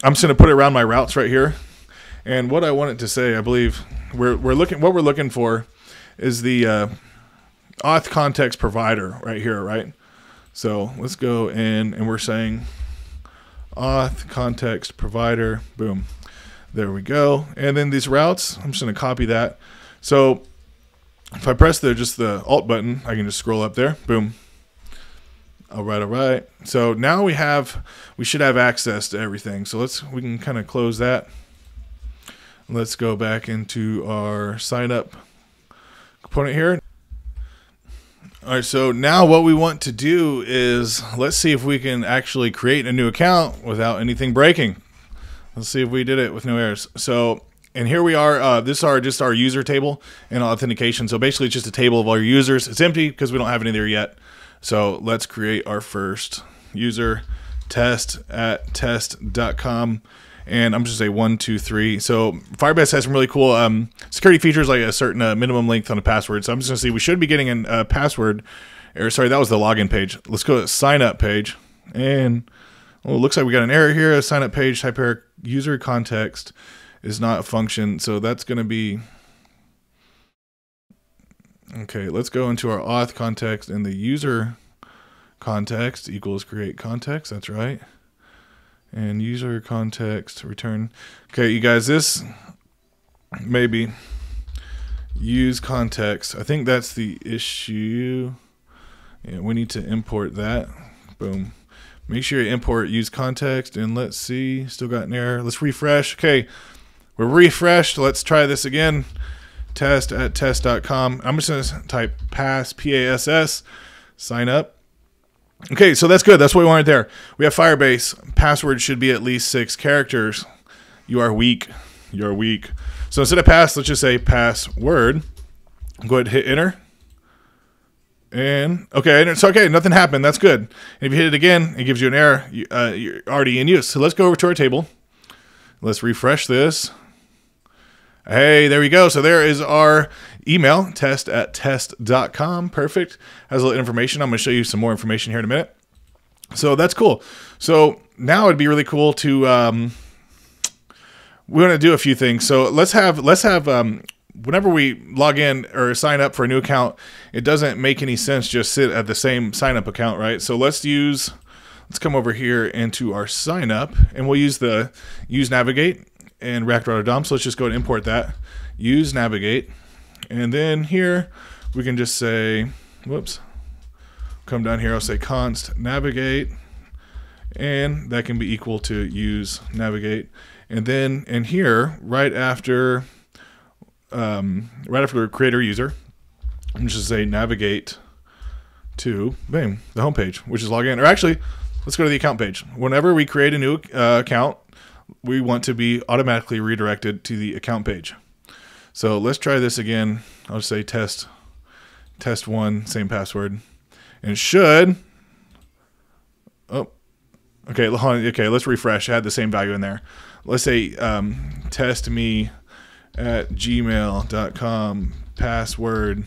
I'm just going to put it around my routes right here. And what I wanted to say, I believe we're, we're looking, what we're looking for is the uh, auth context provider right here, right? So let's go in and we're saying auth context provider, boom. There we go. And then these routes, I'm just going to copy that. So if I press the just the Alt button, I can just scroll up there. Boom. All right, all right. So now we have, we should have access to everything. So let's, we can kind of close that. Let's go back into our sign up component here. All right, so now what we want to do is let's see if we can actually create a new account without anything breaking. Let's see if we did it with no errors. So, and here we are. Uh, this are just our user table and authentication. So basically, it's just a table of all your users. It's empty because we don't have any there yet. So let's create our first user test at test.com. And I'm just say one, two, three. So Firebase has some really cool um, security features, like a certain uh, minimum length on a password. So I'm just gonna see we should be getting a uh, password. Or sorry, that was the login page. Let's go to sign up page, and well, it looks like we got an error here. A sign up page type error user context is not a function, so that's gonna be Okay, let's go into our auth context and the user context equals create context. That's right. And user context return. Okay, you guys, this maybe use context. I think that's the issue. Yeah, we need to import that. Boom. Make sure you import use context and let's see. Still got an error. Let's refresh. Okay, we're refreshed. Let's try this again test at test.com. I'm just to type pass, P A S S, sign up. Okay, so that's good. That's what we wanted there. We have Firebase. Password should be at least six characters. You are weak. You're weak. So instead of pass, let's just say password. Go ahead and hit enter. And okay, and it's okay. Nothing happened. That's good. And if you hit it again, it gives you an error. You, uh, you're already in use. So let's go over to our table. Let's refresh this. Hey, there we go. So there is our email, test at test.com. Perfect. Has a little information. I'm going to show you some more information here in a minute. So that's cool. So now it'd be really cool to um, we want to do a few things. So let's have let's have um, whenever we log in or sign up for a new account, it doesn't make any sense just sit at the same sign up account, right? So let's use let's come over here into our sign up and we'll use the use navigate and React Router DOM. So let's just go and import that. Use navigate. And then here we can just say, whoops, come down here, I'll say const navigate. And that can be equal to use navigate. And then in here, right after um, right after creator user, I'm just say navigate to bam, the home page, which is login. Or actually, let's go to the account page. Whenever we create a new uh, account, we want to be automatically redirected to the account page. So let's try this again. I'll just say test, test one, same password. And should, oh, okay, okay, let's refresh. I had the same value in there. Let's say um, test me at gmail.com password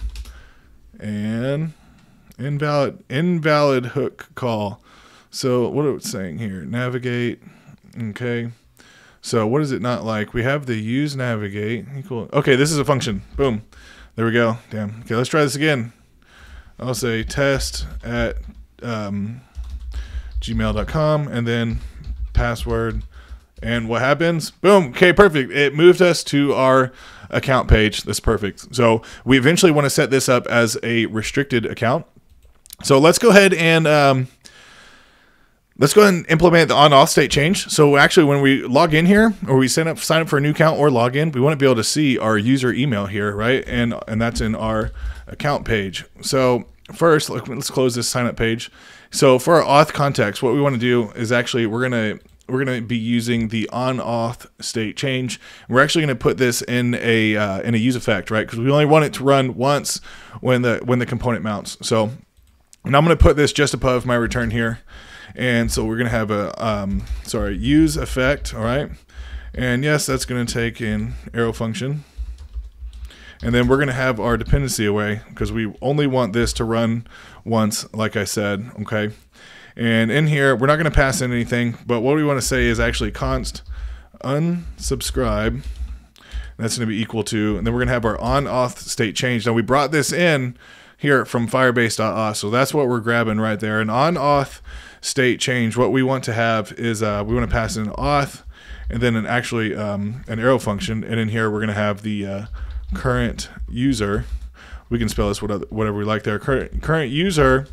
and invalid invalid hook call. So what are we saying here? Navigate. Okay. So what is it not like? We have the use navigate equal. Okay, this is a function. Boom. There we go. Damn. Okay, let's try this again. I'll say test at um, gmail.com and then password. And what happens? Boom. Okay, perfect. It moved us to our account page. That's perfect. So we eventually want to set this up as a restricted account. So let's go ahead and um, Let's go ahead and implement the on-auth state change. So actually, when we log in here, or we sign up sign up for a new account or log in, we want to be able to see our user email here, right? And and that's in our account page. So first, let's close this sign up page. So for our auth context, what we want to do is actually we're gonna we're gonna be using the on-auth state change. We're actually gonna put this in a uh, in a use effect, right? Because we only want it to run once when the when the component mounts. So, and I'm gonna put this just above my return here. And so we're going to have a, um, sorry, use effect, all right? And yes, that's going to take an arrow function. And then we're going to have our dependency away because we only want this to run once, like I said, okay? And in here, we're not going to pass in anything, but what we want to say is actually const unsubscribe. That's going to be equal to, and then we're going to have our on auth state change. Now we brought this in here from firebase.auth, so that's what we're grabbing right there. An on auth state change, what we want to have is uh, we want to pass in auth and then an actually um, an arrow function. And in here, we're going to have the uh, current user. We we can spell this whatever we like there. Current current user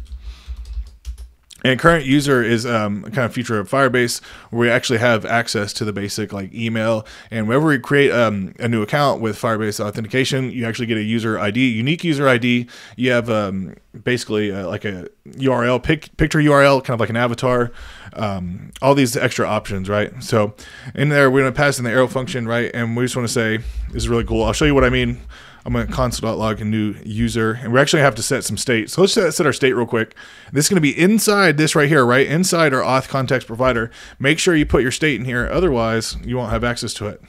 and current user is um, kind of feature of Firebase where we actually have access to the basic like email. And whenever we create um, a new account with Firebase authentication, you actually get a user ID, unique user ID. You have um, basically uh, like a URL, pic- picture URL, kind of like an avatar. Um, all these extra options, right? So in there, we're going to pass in the arrow function, right? And we just want to say, this is really cool. I'll show you what I mean I'm going to console.log a new user, and we actually have to set some state. So let's set, set our state real quick. This is going to be inside this right here, right? Inside our auth context provider. Make sure you put your state in here. Otherwise, you won't have access to it.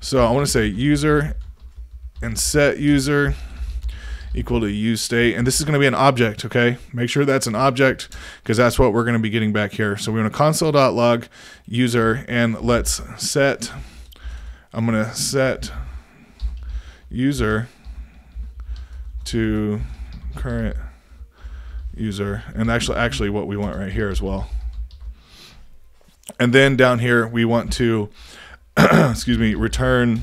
So I want to say user and set user equal to use state. And this is going to be an object, okay? Make sure that's an object because that's what we're going to be getting back here. So we want to console.log user and let's set, I'm going to set user to current user. And actually actually what we want right here as well. And then down here we want to <clears throat> excuse me return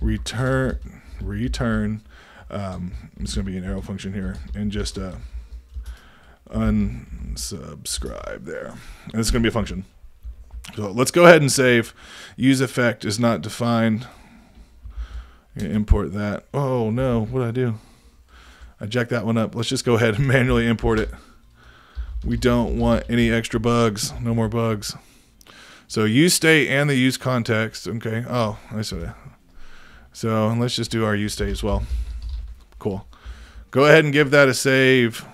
return return um, it's going to be an arrow function here and just uh, unsubscribe there. And it's going to be a function. So let's go ahead and save. Use effect is not defined import that. Oh no, what did I do? I jacked that one up. Let's just go ahead and <laughs> manually import it. We don't want any extra bugs. No more bugs. So use state and the use context. Okay. Oh, I that. So let's just do our use state as well. Cool. Go ahead and give that a save.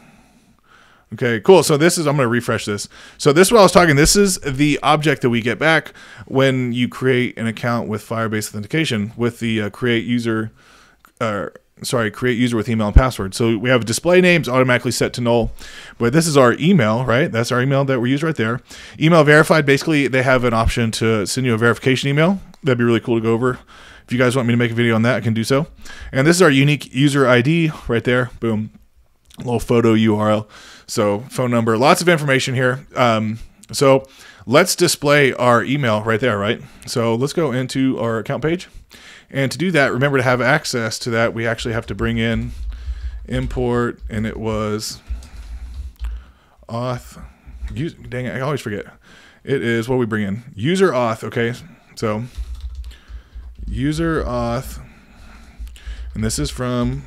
Okay, cool. So this is, I'm going to refresh this. So this is what I was talking. This is the object that we get back when you create an account with Firebase Authentication with the uh, create user, uh, sorry, create user with email and password. So we have display names automatically set to null, but this is our email, right? That's our email that we use right there. Email verified, basically they have an option to send you a verification email. That'd be really cool to go over. If you guys want me to make a video on that, I can do so. And this is our unique user ID right there. Boom. Little photo URL. So phone number, lots of information here. Um, so let's display our email right there, right? So let's go into our account page. And to do that, remember to have access to that, we actually have to bring in import, and it was auth. Use, dang it, I always forget. It is what we bring in user auth. Okay, so user auth, and this is from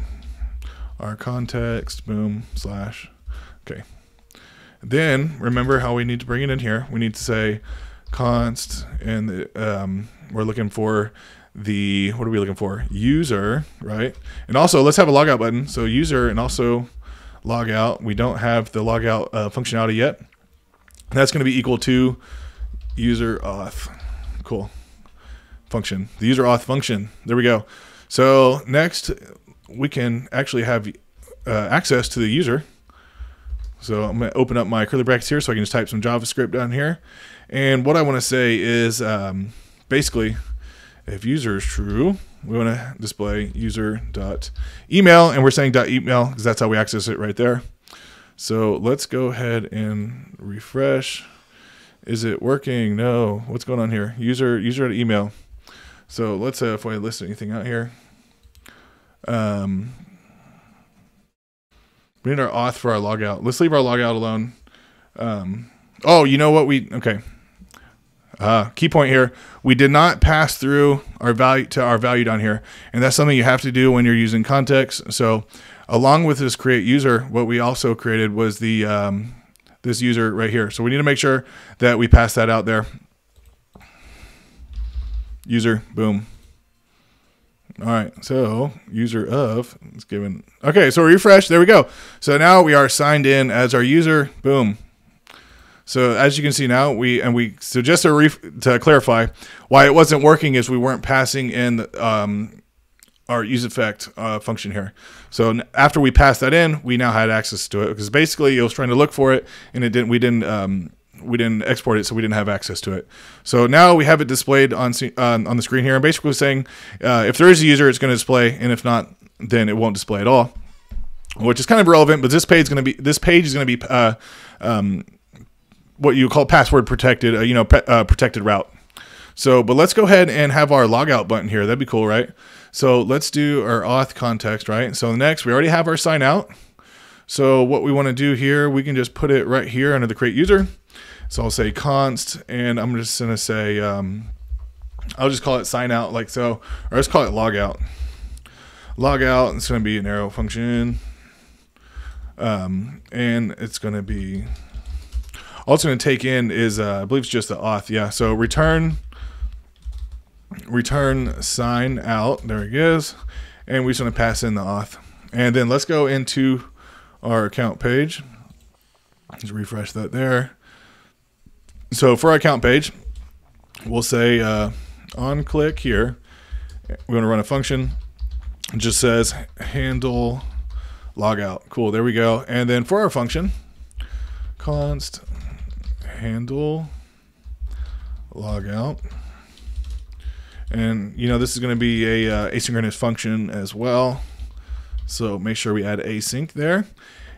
our context boom slash Okay. Then remember how we need to bring it in here. We need to say const, and the, um, we're looking for the what are we looking for? User, right? And also let's have a logout button. So user and also logout. We don't have the logout uh, functionality yet. That's going to be equal to user auth. Cool. Function. The user auth function. There we go. So next we can actually have uh, access to the user so I'm going to open up my curly brackets here so I can just type some JavaScript down here. And what I want to say is um, basically, if user is true, we want to display user dot email, and we're saying dot email because that's how we access it right there. So let's go ahead and refresh. Is it working? No. What's going on here? User user email. So let's uh, if I list anything out here. Um, we need our auth for our logout. Let's leave our logout alone. Um, oh, you know what? We okay. Uh, key point here: we did not pass through our value to our value down here, and that's something you have to do when you're using context. So, along with this create user, what we also created was the um, this user right here. So we need to make sure that we pass that out there. User, boom. All right, so user of it's given. Okay, so refresh. There we go. So now we are signed in as our user. Boom. So as you can see now, we and we so just to, to clarify, why it wasn't working is we weren't passing in um, our use effect uh, function here. So after we passed that in, we now had access to it because basically it was trying to look for it and it didn't. We didn't um, we didn't export it, so we didn't have access to it. So now we have it displayed on on, on the screen here. I'm basically saying uh, if there is a user, it's going to display, and if not, then it won't display at all, which is kind of relevant. But this page is going to be this page is going to be uh, um, what you call password protected, uh, you know, uh, protected route. So, but let's go ahead and have our logout button here. That'd be cool, right? So let's do our auth context, right? So next, we already have our sign out. So what we want to do here, we can just put it right here under the create user. So I'll say const, and I'm just to say, um, I'll just call it sign out like so, or let's call it log out. Log out, it's to be an arrow function. Um, and it's to be, all it's to take in is, uh, I believe it's just the auth. Yeah. So return, return sign out. There it is. And we just to pass in the auth. And then let's go into our account page. Just refresh that there. So for our account page, we'll say uh, on click here, we're going to run a function. It just says handle logout. Cool, there we go. And then for our function, const handle logout. And you know this is going to be a uh, asynchronous function as well. So make sure we add async there.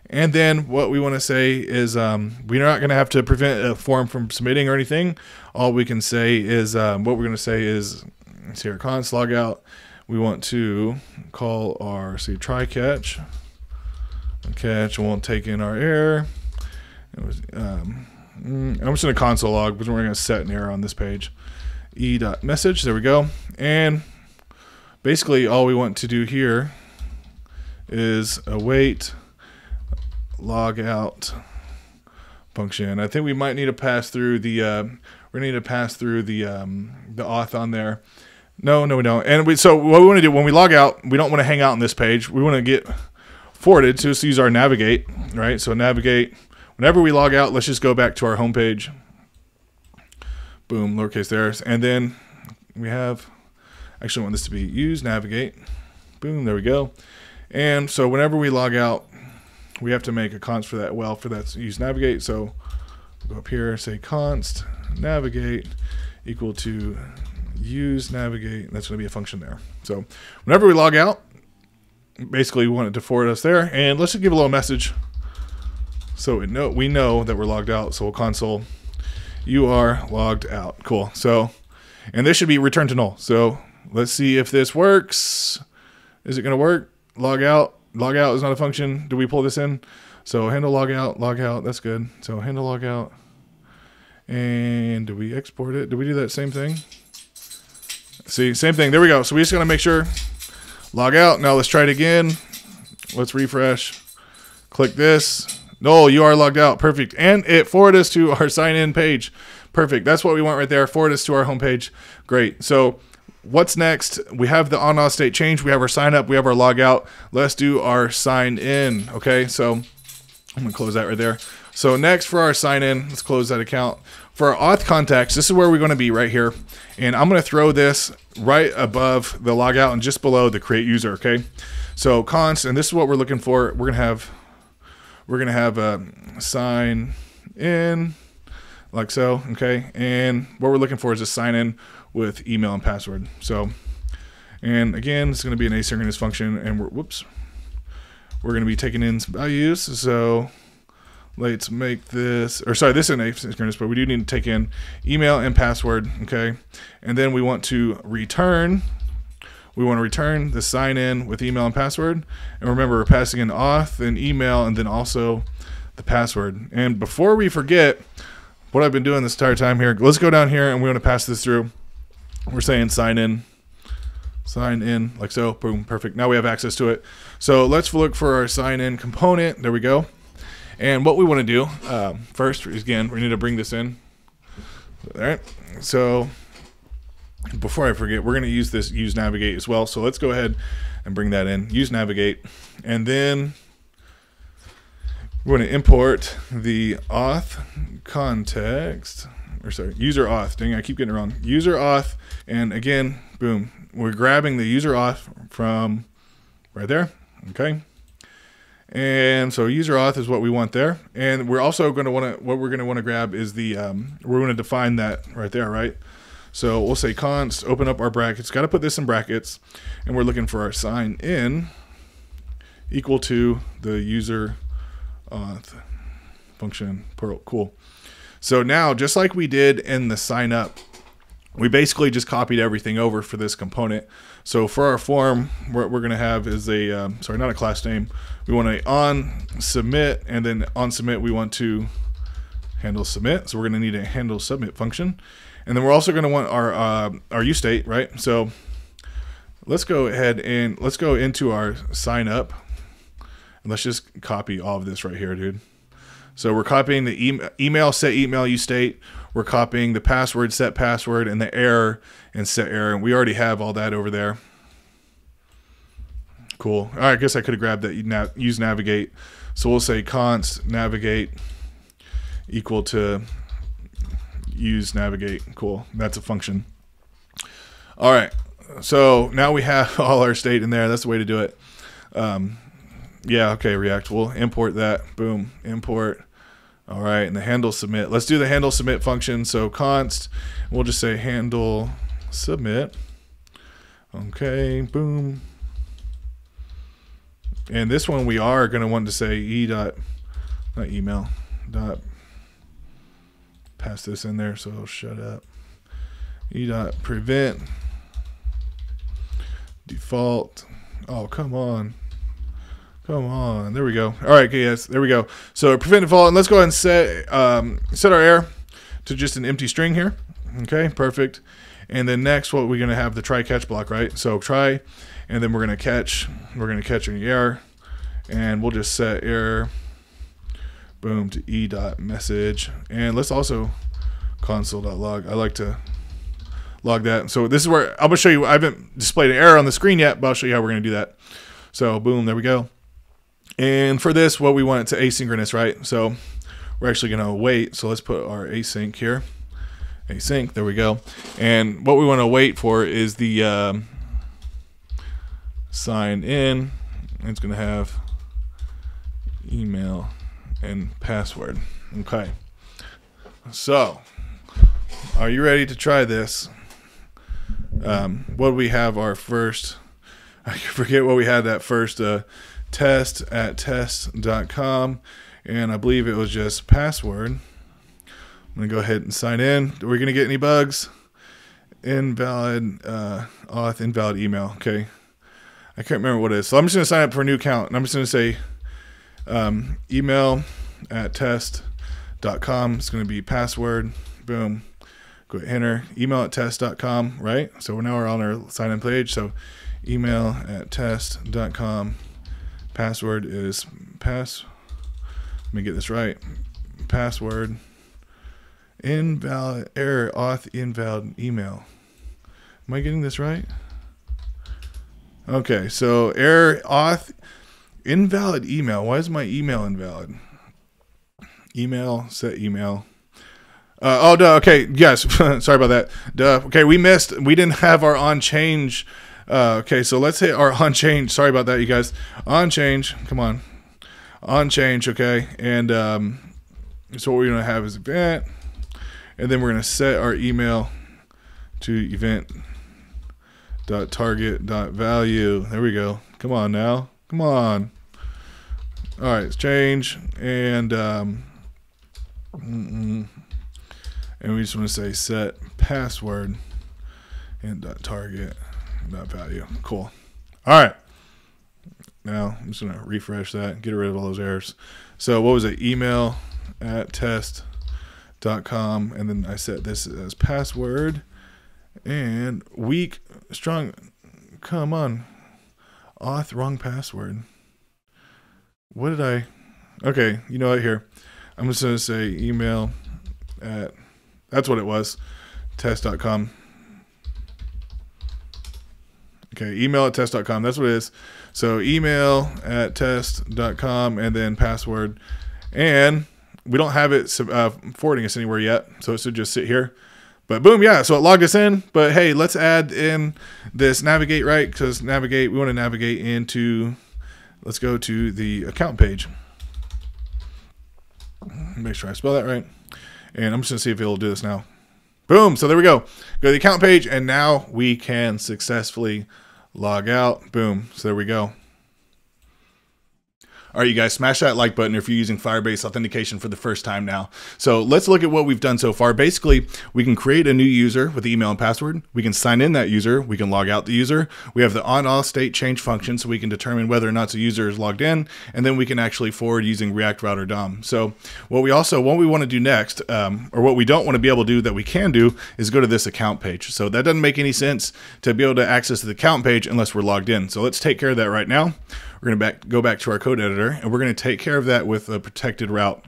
And then what we want to say is um, we're not going to have to prevent a form from submitting or anything. All we can say is um, what we're going to say is let's here const logout. We want to call our see try catch catch won't take in our error. Was, um, mm, I'm just going to console log because we're going to set an error on this page. E dot message. There we go. And basically all we want to do here is await log out function. I think we might need to pass through the uh, we need to pass through the um, the auth on there. No, no, we don't. And we so what we want to do when we log out, we don't want to hang out on this page. We want to get forwarded to use our navigate, right? So navigate. Whenever we log out, let's just go back to our home page. Boom, lowercase there, and then we have. Actually, want this to be use navigate. Boom, there we go. And so whenever we log out, we have to make a const for that well for that use navigate. So go up here, say const navigate equal to use navigate. That's going to be a function there. So whenever we log out, basically we want it to forward us there. And let's just give a little message. So we know, we know that we're logged out. So we'll console you are logged out. Cool. So, and this should be returned to null. So let's see if this works. Is it going to work? Log out log out is not a function. Do we pull this in? So handle log out, log out, that's good. So handle log out. And do we export it? Do we do that same thing? See, same thing. There we go. So we just got to make sure log out. Now let's try it again. Let's refresh. Click this. No, you are logged out. Perfect. And it forwarded us to our sign in page. Perfect. That's what we want right there. Forward us to our homepage. Great. So what's next? We have the on auth state change. We have our sign up. We have our log out. Let's do our sign in. Okay, so I'm gonna close that right there. So next for our sign in, let's close that account. For our auth context, this is where we're to be right here. And I'm to throw this right above the logout and just below the create user. Okay. So const, and this is what we're looking for. We're to have, we're to have a sign in like so. Okay. And what we're looking for is a sign in with email and password. So, and again, it's going to be an asynchronous function, and we're whoops, we're going to be taking in some values. So let's make this, or sorry, this is an asynchronous, but we do need to take in email and password. Okay, and then we want to return. We want to return the sign in with email and password. And remember, we're passing in auth and email, and then also the password. And before we forget, what I've been doing this entire time here, let's go down here and we want to pass this through. We're saying sign in, sign in like so. Boom, perfect. Now we have access to it. So let's look for our sign in component. There we go. And what we want to do um, first is again, we need to bring this in. All right. So before I forget, we're going to use this use navigate as well. So let's go ahead and bring that in. Use navigate, and then we're going to import the auth context or sorry, user auth. Dang, I keep getting it wrong. User auth, and again, boom, we're grabbing the user auth from right there. Okay. And so user auth is what we want there. And we're also going to want to, what we're going to want to grab is the, um, we're going to define that right there, right? So we'll say const, open up our brackets, got to put this in brackets, and we're looking for our sign in equal to the user auth function. Cool. So now, just like we did in the sign up, we basically just copied everything over for this component. So for our form, what we're going to have is a, um, sorry, not a class name. We want a on submit, and then on submit, we want to handle submit. So we're going to need a handle submit function. And then we're also going to want our, uh, our use state, right? So let's go ahead and let's go into our sign up. And let's just copy all of this right here, dude. So we're copying the e email set email useState. We're copying the password set password and the error and set error. And we already have all that over there. Cool. All right, I guess I could have grabbed that use navigate. So we'll say const navigate equal to use navigate. Cool. That's a function. All right. So now we have <laughs> all our state in there. That's the way to do it. Um, yeah, okay, React. We'll import that. Boom. Import. All right, and the handle submit. Let's do the handle submit function. So const, we'll just say handle submit. Okay, boom. And this one we are going to want to say e dot, not email, dot, pass this in there, so shut up. e dot prevent default. Oh, come on. Come on. There we go. All right, okay, yes, there we go. So prevent default, and let's go ahead and set um, set our error to just an empty string here. Okay, perfect. And then next, what we're going to have the try catch block, right? So try, and then we're going to catch. We're going to catch an error, and we'll just set error. Boom to e dot message, and let's also console.log. I like to log that. So this is where I'm gonna show you. I haven't displayed an error on the screen yet, but I'll show you how we're gonna do that. So boom, there we go. And for this, what we want it to asynchronous, right? So we're actually gonna wait. So let's put our async here. Async, there we go. And what we want to wait for is the um, sign in. It's gonna have email and password. Okay. So, are you ready to try this? um, what we have our first <laughs> I forget what we had that first uh, test at test.com and I believe it was just password. I'm gonna go ahead and sign in. Are we gonna get any bugs? Invalid uh, auth, invalid email. Okay, I can't remember what it is. So I'm just gonna sign up for a new account, and I'm just gonna say um, email at test.com. It's gonna be password. Boom go enter email at test.com, right? So now we're on our sign in page. So email at test.com. Password is pass. Let me get this right. Password invalid error auth invalid email. Am I getting this right? Okay, so error auth invalid email. Why is my email invalid? Email set email uh, oh, duh, okay. Yes. <laughs> Sorry about that. Duh. Okay, we missed. We didn't have our on change. Uh, okay, so let's hit our on change. Sorry about that, you guys. On change. Come on. On change. Okay, and um, so what we're gonna have is event, and then we're gonna set our email to event dot target dot value. There we go. Come on now. Come on. All right, it's change and um, and we just want to say set password and dot target dot value. Cool. All right. Now I'm just gonna refresh that, get rid of all those errors. So what was it? Email at test.com, and then I set this as password and weak strong. Come on, auth wrong password. What did I? Okay, you know what? Here, I'm just gonna say email at that's what it was. Test.com. Okay, email at test.com. That's what it is. So email at test.com and then password. And we don't have it uh, forwarding us anywhere yet. So it should just sit here. But boom, yeah. So it logged us in. But hey, let's add in this navigate, right? Because navigate, we want to navigate into, let's go to the account page. Make sure I spell that right. And I'm just going to see if it'll do this now. Boom. So there we go. Go to the account page, and now we can successfully log out. Boom. So there we go. All right, you guys, smash that like button if you're using Firebase authentication for the first time now. So let's look at what we've done so far. Basically, we can create a new user with email and password. We can sign in that user. We can log out the user. We have the on-auth state change function, so we can determine whether or not the user is logged in, and then we can actually forward using React Router DOM. So what we also, what we want to do next, um, or what we don't want to be able to do that we can do, is go to this account page. So that doesn't make any sense to be able to access the account page unless we're logged in. So let's take care of that right now. We're going to back, go back to our code editor, and we're going to take care of that with a protected route.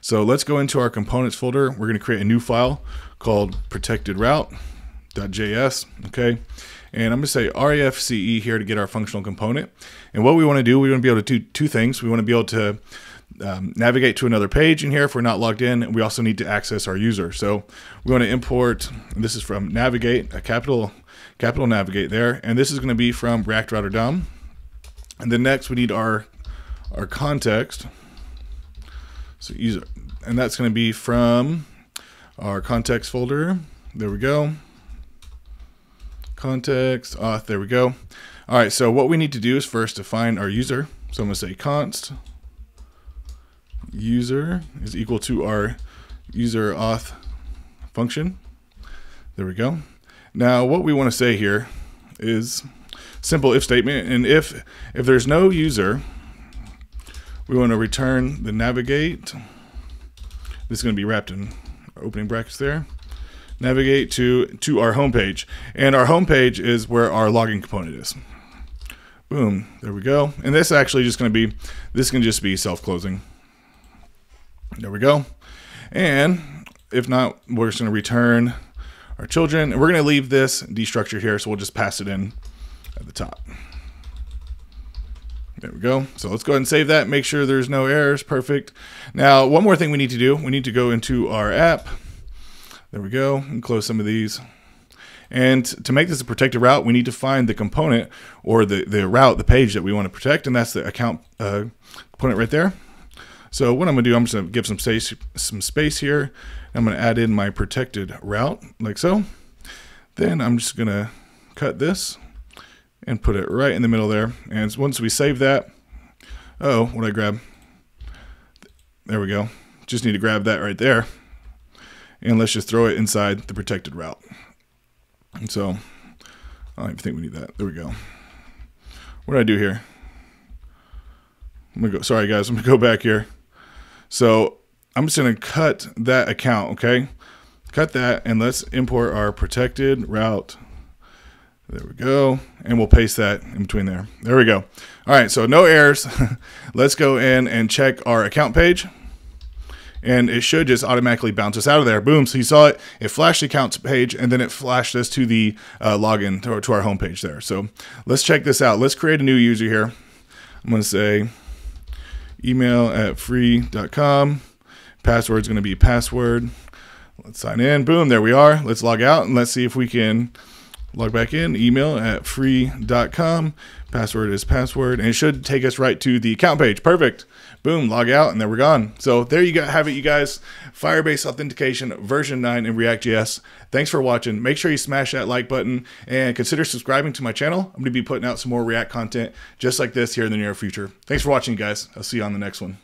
So let's go into our components folder. We're going to create a new file called protected route.js. Okay. And I'm going to say REFCE here to get our functional component. And what we want to do, we want to be able to do two things. We want to be able to um, navigate to another page in here if we're not logged in. And we also need to access our user. So we want to import, this is from navigate, a capital, capital navigate there. And this is going to be from React Router DOM. And then next we need our, our context. So user, and that's going to be from our context folder. There we go context auth. There we go. All right, so what we need to do is first define our user. So I'm going to say const user is equal to our user auth function. There we go. Now what we want to say here is simple if statement and if if there's no user we want to return the navigate this is going to be wrapped in opening brackets there navigate to, to our home page. And our home page is where our login component is. Boom, there we go. And this actually just going to be, this can just be self-closing. There we go. And if not, we're just going to return our children. And we're going to leave this destructured here, so we'll just pass it in at the top. There we go. So let's go ahead and save that. Make sure there's no errors. Perfect. Now, one more thing we need to do. We need to go into our app. There we go, and close some of these. And to make this a protected route, we need to find the component or the, the route, the page that we want to protect, and that's the account uh, component right there. So what I'm going to do, I'm just going to give some space, some space here. I'm going to add in my protected route, like so. Then I'm just going to cut this and put it right in the middle there. And once we save that, oh, what I grab? There we go. Just need to grab that right there and let's just throw it inside the protected route. And so I don't even think we need that. There we go. What do I do here? I'm gonna go. Sorry, guys. I'm gonna <laughs> go back here. So I'm just gonna cut that account. Okay, cut that, and let's import our protected route. There we go, and we'll paste that in between there. There we go. All right, so no errors. <laughs> let's go in and check our account page and it should just automatically bounce us out of there. Boom. So you saw it. It flashed the accounts page and then it flashed us to the uh, login to, to our homepage there. So let's check this out. Let's create a new user here. I'm going to say email at free.com. Password's going to be password. Let's sign in. Boom. There we are. Let's log out and let's see if we can log back in. Email at free.com. Password is password. And it should take us right to the account page. Perfect boom, log out, and then we're gone. So there you go, have it, you guys. Firebase Authentication version 9 in React.js. Thanks for watching. Make sure you smash that like button and consider subscribing to my channel. I'm going to be putting out some more React content just like this here in the near future. Thanks for watching, guys. I'll see you on the next one.